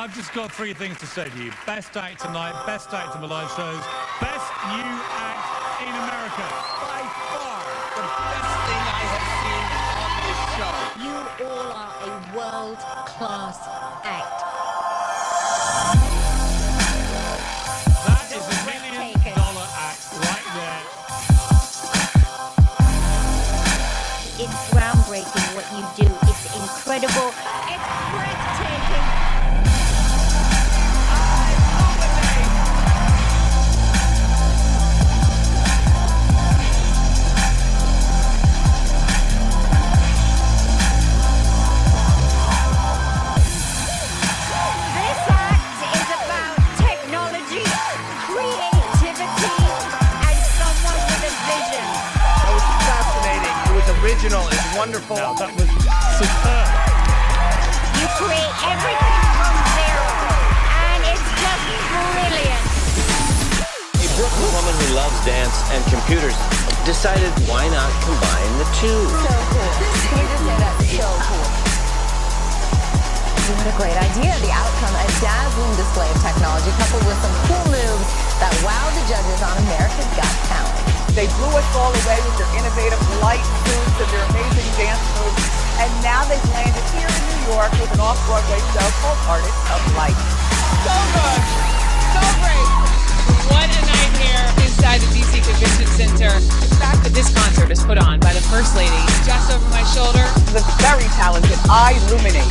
I've just got three things to say to you. Best act tonight, best act in the live shows, best new act in America. By far the best thing I have seen on this show. You all are a world-class act. That is a million dollar act right there. It's groundbreaking what you do. It's incredible. It's original. It wonderful. Now, that was superb. You create everything from zero, and it's just brilliant. A Brooklyn woman who loves dance and computers decided why not combine the two? What a great idea. The outcome, a dazzling display of technology coupled with some cool moves that wowed the judges on America's Got Talent. They blew us all away with their innovative light suits and their amazing dance moves. And now they've landed here in New York with an off-Broadway show called Artists of Light. so good. So great. What a night here inside the DC Convention Center. The fact that this concert is put on by the First Lady just over my shoulder. The very talented iLuminate.